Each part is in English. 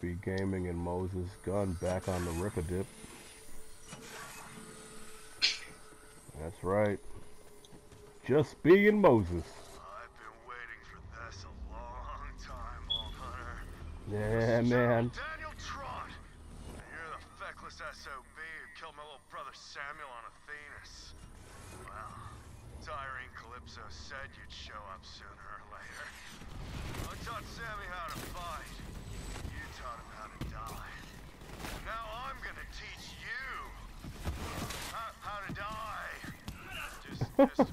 Be Gaming and Moses Gun back on the Rip-a-Dip. That's right. Just B and Moses. I've been waiting for this a long time. Yeah, man. Daniel Trot. You're the feckless SOB who killed my little brother Samuel on Athenas. Well, Tyreen Calypso said you'd show up sooner or later. I taught Sammy how to fight. Taught him how to die. Now I'm gonna teach you how, how to die. Just, just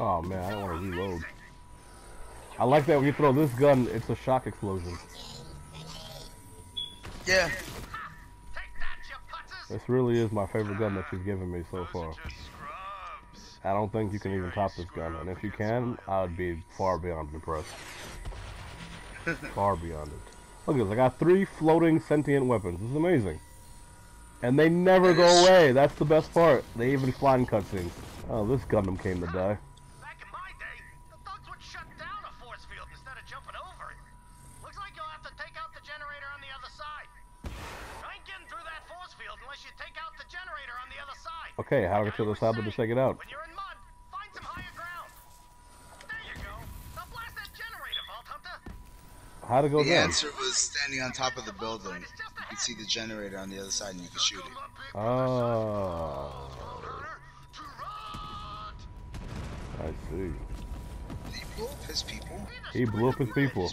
Oh man, I don't want to reload. I like that when you throw this gun, it's a shock explosion. Yeah. Take that, you putzes! This really is my favorite gun that you've given me so far. are just scrubs. I don't think you can even top this gun, and if you can, I would be far beyond impressed. far beyond it. Look at this, I got three floating sentient weapons. This is amazing. And they never go away, that's the best part. They even fly in cutscenes. Oh, this Gundam came to die. Okay, how do I get to the side to take it out? When you're in mud, find some higher ground. There you go. Now blast that generator, Vault Hunter. How to go The down? answer was standing on top of the building. You can see the generator on the other side and you can shoot it. Oh, I see. Did he blow up his people? He blew up his people.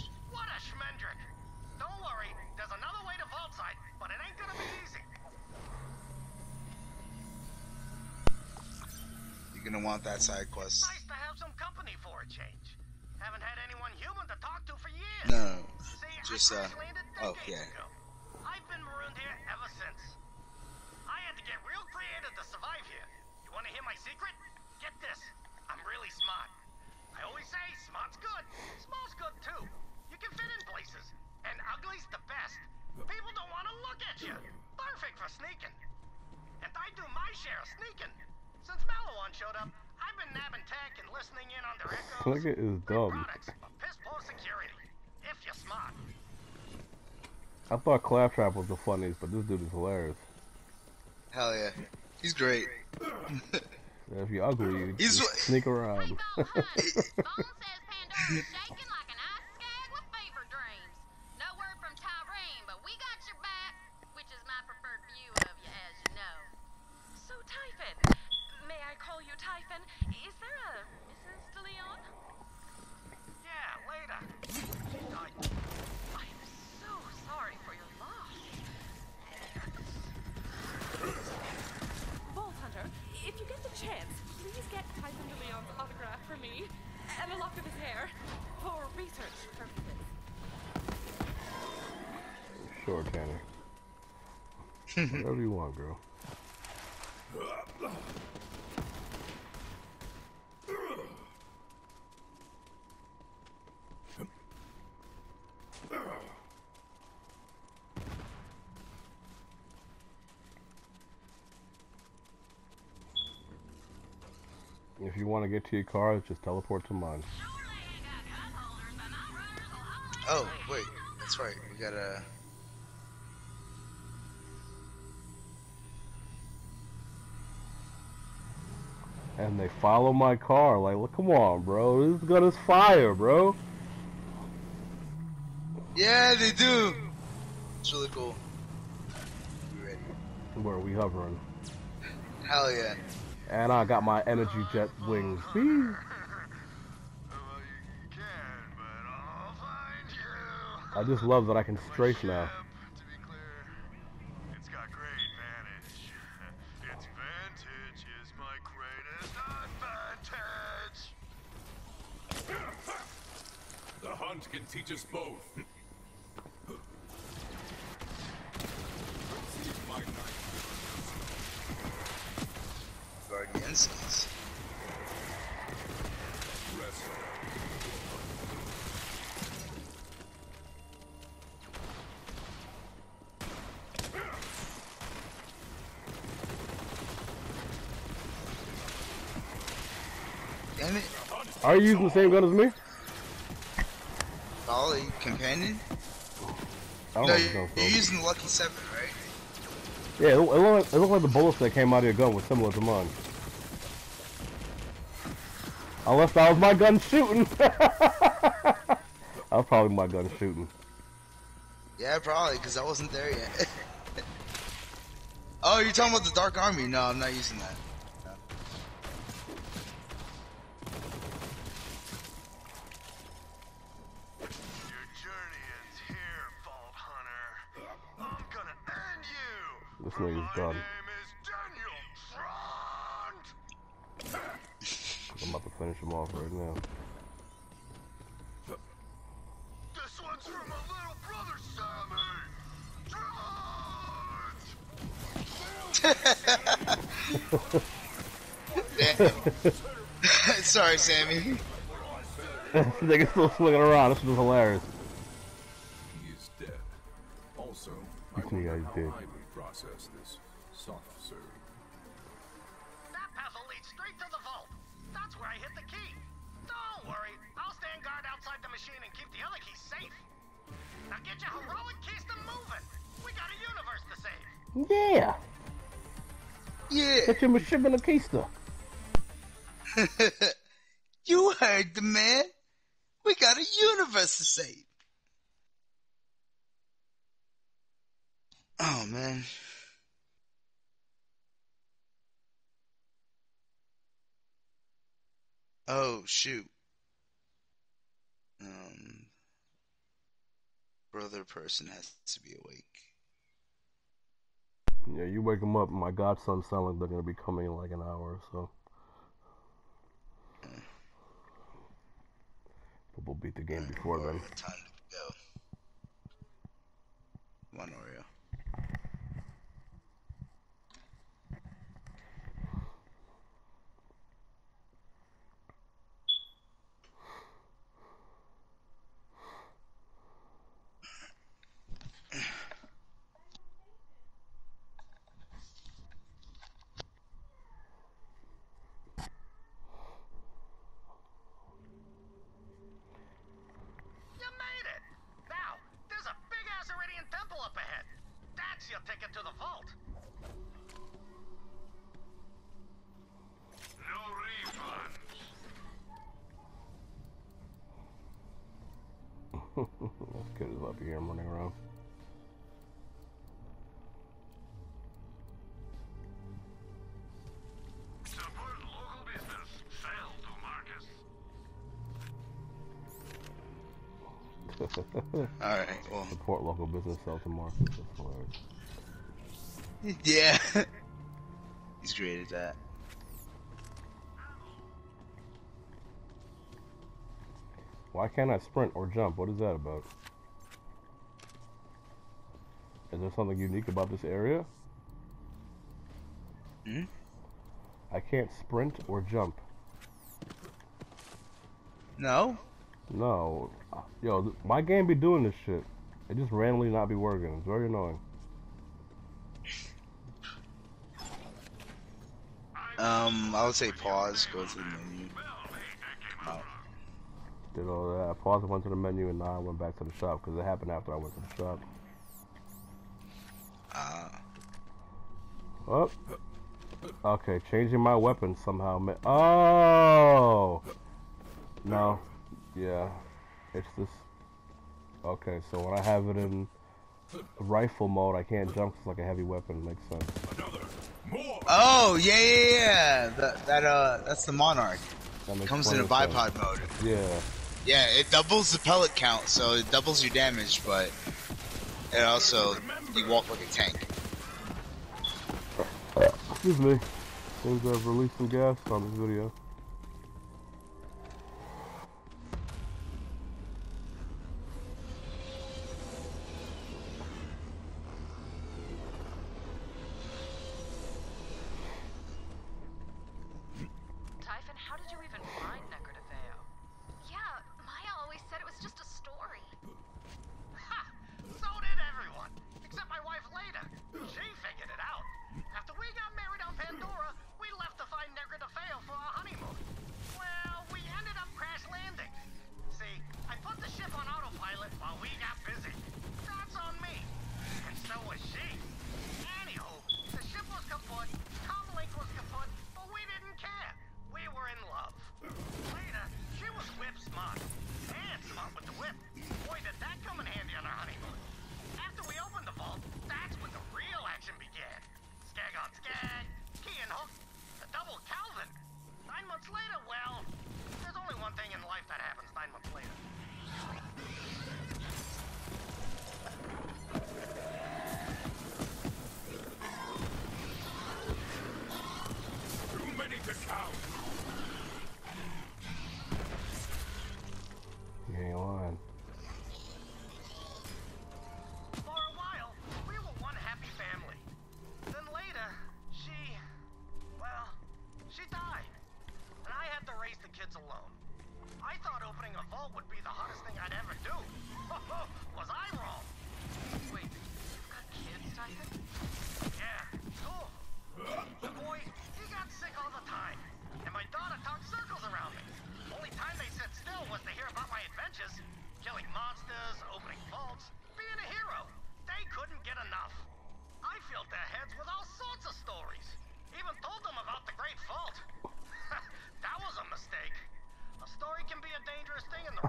Gonna want that side quest. Nice to have some company for a change. Haven't had anyone human to talk to for years. No, no, no. See, just, uh, oh, yeah. ago. I've been marooned here ever since. I had to get real creative to survive here. You want to hear my secret? Get this. I'm really smart. I always say smart's good. Small's good too. You can fit in places. And ugly's the best. People don't want to look at you. Perfect for sneaking. And I do my share of sneaking. Since Maliwan showed up, I've been nabbing tech and listening in on their echoes. Look at his Great dumb. products, but piss poor security. If you're smart. I thought Claptrap was the funniest, but this dude is hilarious. Hell yeah. He's great. If you're ugly, you He's just sneak around. Sure, Tanner. Mm-hmm. Whatever you want, girl. If you want to get to your car, just teleport to mine. Oh, wait. That's right. We gotta... And they follow my car. Like, look, come on, bro. This gun is fire, bro. Yeah, they do. It's really cool. You ready? Where are we hovering? Hell yeah. And I got my energy jet wings. Whee! Well, you, you can, but I'll find you. I just love that I can strafe now. Ship, To be clear, it's got great vantage. Its is my greatest advantage. The hunt can teach us both. Damn it. Are you using the same gun as me? Ollie, companion? I don't No, know. you- if it's you're using the Lucky 7, right? Yeah, it, it, looked like, it looked like the bullets that came out of your gun were similar to mine. Unless that was my gun shooting. that was probably my gun shooting. Yeah, probably, because I wasn't there yet. oh, you're talking about the Dark Army? No, I'm not using that. This for nigga's my done. name is Daniel I'm about to finish him off right now. This one's for my little brother, Sammy. Sorry, Sammy. this nigga's still swinging around. This is hilarious. He is dead. Also, You I think wonder I how did. I would process this soft serve. That path will lead straight to the vault. That's where I hit the key. Don't worry, I'll stand guard outside the machine and keep the other keys safe. Now get your heroic keystone moving. We got a universe to save. Yeah. Yeah. Get your Michigan Keister. you heard the man. We got a universe to save. Oh, man. Oh, shoot. Um, brother person has to be awake. Yeah, you wake him up. My godson sound like they're gonna be coming in like an hour or so. But we'll beat the game before then. Time to go. One Oreo. Marcus. Alright, well. Support local business, sell to market. Yeah. He's great at that. Why can't I sprint or jump? What is that about? Is there something unique about this area? Hmm? I can't sprint or jump. No? No. Yo, my game be doing this shit. It just randomly not be working. It's very annoying. Um, I would say pause, go to the menu. Oh, Did all that. I paused, went to the menu, and now I went back to the shop because it happened after I went to the shop. ah. Oh. Okay, changing my weapon somehow. Oh. No. Yeah. It's this. Okay, so when I have it in rifle mode, I can't jump 'cause it's like a heavy weapon. Makes sense. Oh, yeah, yeah, yeah. That, that, uh, that's the Monarch. That makes Comes in a plenty sense. bipod mode. Yeah. Yeah, it doubles the pellet count, so it doubles your damage, but it also, you walk like a tank. Excuse me. Seems I've released some gas on this video.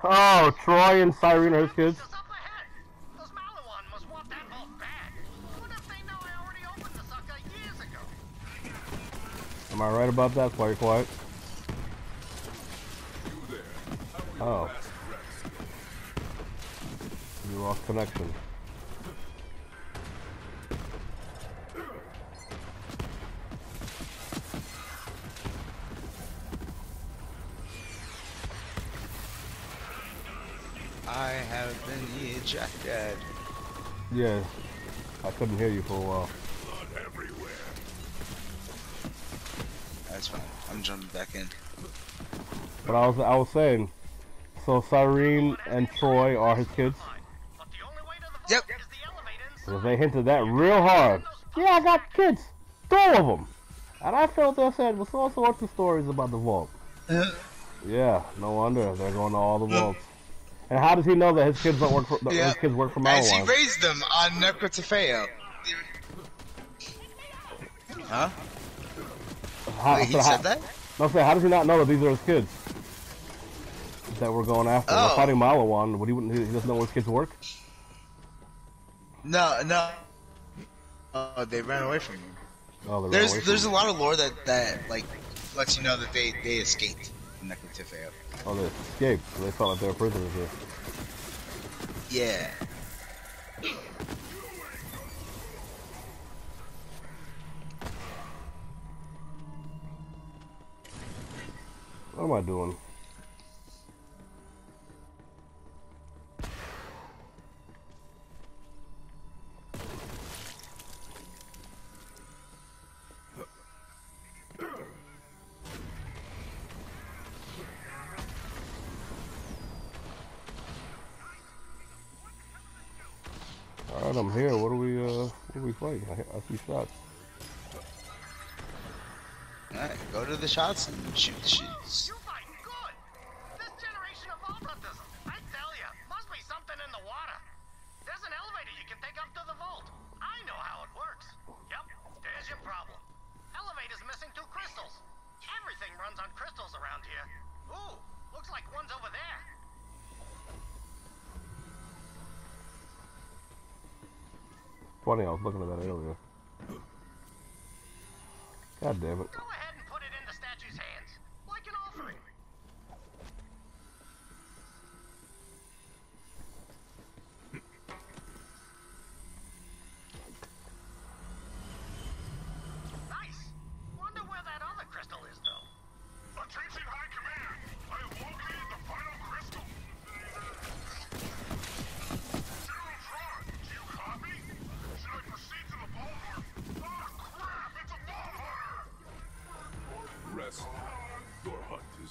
Oh, Troy and Cyrene are his kids. Just up ahead. Those Maliwan must want that vault bad. What if they know I already opened the sucker years ago? Am I right about that? Quiet, quiet. You there. How Oh. You lost connection. I have been ejected. Yeah. I couldn't hear you for a while. Blood everywhere. That's fine. I'm jumping back in. But I was I was saying, so Cyrene and Troy are his kids. But the only way to the vault Yep. is the elevator inside. Because they hinted that real hard. Yeah, I got kids. Two of them. And I felt they said, was all sorts of stories about the vault. Uh. Yeah, no wonder. They're going to all the vaults. And how does he know that his kids don't work for that Yeah. his kids work for As he raised them on Nekrotafeyo. Huh? How, Wait, he so how- said that? No, say, how does he not know that these are his kids? That we're going after. We're Oh. fighting Maliwan. What he wouldn't he doesn't know where his kids work? No, no. Oh, they ran away from him. Oh, they're There's away from there's a lot of lore that that like lets you know that they they escaped from Nekrotafeyo. Oh, they escaped. They felt like they were prisoners here. Yeah. What am I doing? up. Alright, go to the shots and shoot the shoots.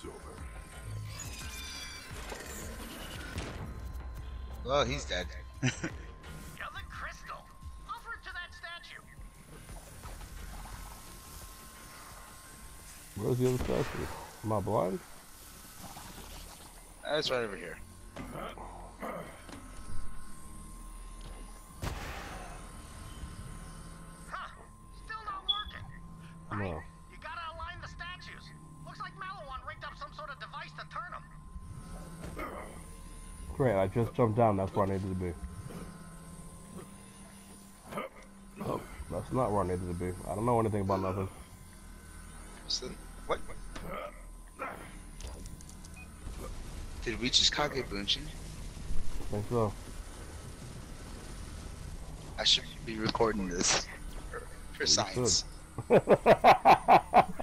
is over. Well, he's dead. Where's the other statue? Am I blind? That's right over here. Uh-huh. Great, I just jumped down, that's where I needed to be. No, that's not where I needed to be. I don't know anything about nothing. What. Did we just cog a Bunchin? I think so. I should be recording this for, for science.